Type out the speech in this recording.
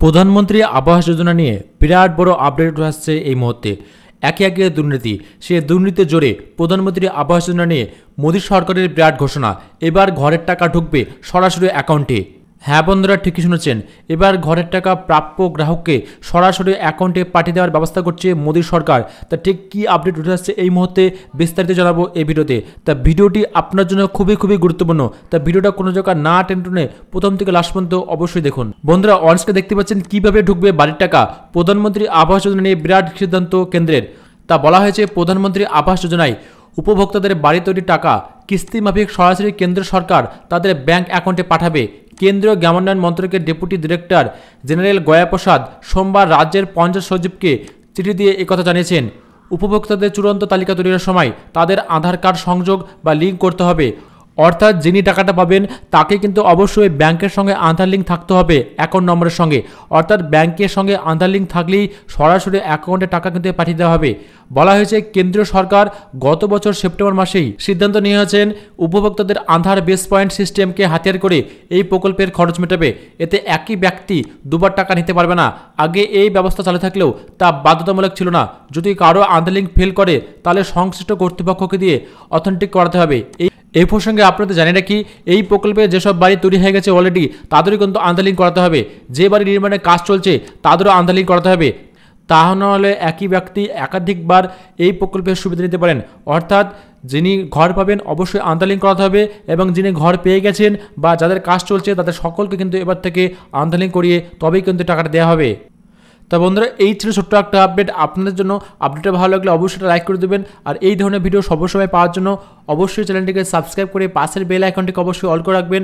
প্রধানমন্ত্রী আবাস যোজনা নিয়ে বিরাট বড় আপডেট আসছে এই মুহূর্তে। একে একে দুর্নীতি, সে দুর্নীতির জোরে প্রধানমন্ত্রী আবাস যোজনা নিয়ে মোদী সরকারের বিরাট ঘোষণা। এবার ঘরের টাকা ঢুকবে সরাসরি অ্যাকাউন্টে হ্যাঁ বন্ধুরা, ঠিকই শুনেছেন। এবার ঘরের টাকা প্রাপ্য গ্রাহককে সরাসরি অ্যাকাউন্টে পাঠিয়ে দেওয়ার ব্যবস্থা করছে মোদী সরকার। তা ঠিক কী আপডেট উঠে আসছে এই মুহূর্তে বিস্তারিত জানাব এই ভিডিওতে। তা ভিডিওটি আপনার জন্য খুবই খুবই গুরুত্বপূর্ণ। তা ভিডিওটা কোনো জায়গা না টেনে প্রথম থেকে লাস্ট পর্যন্ত অবশ্যই দেখুন। বন্ধুরা অনস্কে দেখতে পাচ্ছেন কীভাবে ঢুকবে বাড়ির টাকা। প্রধানমন্ত্রী আবাস যোজনা নিয়ে বিরাট সিদ্ধান্ত কেন্দ্রের। তা বলা হয়েছে প্রধানমন্ত্রী আবাস যোজনায় উপভোক্তাদের বাড়ি তৈরির টাকা কিস্তি মাফিক সরাসরি কেন্দ্র সরকার তাদের ব্যাংক অ্যাকাউন্টে পাঠাবে। কেন্দ্রীয় গ্রামোন্নয়ন মন্ত্রকের ডেপুটি ডিরেক্টর জেনারেল গয়াপ্রসাদ সোমবার রাজ্যের পঞ্চায়েত সচিবকে চিঠি দিয়ে একথা জানিয়েছেন। উপভোক্তাদের চূড়ান্ত তালিকা তৈরির সময় তাদের আধার কার্ড সংযোগ বা লিঙ্ক করতে হবে। অর্থাৎ যিনি টাকাটা পাবেন, তাকে কিন্তু অবশ্যই ব্যাংকের সঙ্গে আধার লিঙ্ক থাকতে হবে অ্যাকাউন্ট নম্বরের সঙ্গে। অর্থাৎ ব্যাংকের সঙ্গে আধার লিঙ্ক থাকলেই সরাসরি অ্যাকাউন্টে টাকা কিন্তু পাঠিয়ে দেওয়া হবে। বলা হয়েছে, কেন্দ্রীয় সরকার গত বছর সেপ্টেম্বর মাসেই সিদ্ধান্ত নিয়েছেন, উপভোক্তাদের আধার বেস পয়েন্ট সিস্টেমকে হাতিয়ার করে এই প্রকল্পের খরচ মেটাবে। এতে একই ব্যক্তি দুবার টাকা নিতে পারবে না। আগে এই ব্যবস্থা চালু থাকলেও তা বাধ্যতামূলক ছিল না। যদি কারও আধার লিঙ্ক ফেল করে, তাহলে সংশ্লিষ্ট কর্তৃপক্ষকে দিয়ে অথেন্টিক করাতে হবে। এই এই প্রসঙ্গে আপনাদের জানি রাখি, এই প্রকল্পে যেসব বাড়ি তৈরি হয়ে গেছে অলরেডি তাদেরও কিন্তু আন্দালিন করাতে হবে। যে বাড়ি নির্মাণের কাজ চলছে, তাদেরও আন্দালিন করাতে হবে। তা নাহলে একই ব্যক্তি একাধিকবার এই প্রকল্পের সুবিধা নিতে পারেন। অর্থাৎ যিনি ঘর পাবেন, অবশ্যই আন্দালিং করাতে হবে এবং যিনি ঘর পেয়ে গেছেন বা যাদের কাজ চলছে, তাদের সকলকে কিন্তু এবার থেকে আন্দালিং করিয়ে তবেই কিন্তু টাকাটা দেওয়া হবে। তা বন্ধুরা, এই ছিল ছোট্ট একটা আপডেট আপনাদের জন্য আপডেটটা ভালো লাগলে অবশ্যই লাইক করে দেবেন। আর এই ধরনের ভিডিও সবসময় পাওয়ার জন্য অবশ্যই চ্যানেলটিকে সাবস্ক্রাইব করে পাশের বেল আইকনটিকে অবশ্যই অল করে রাখবেন।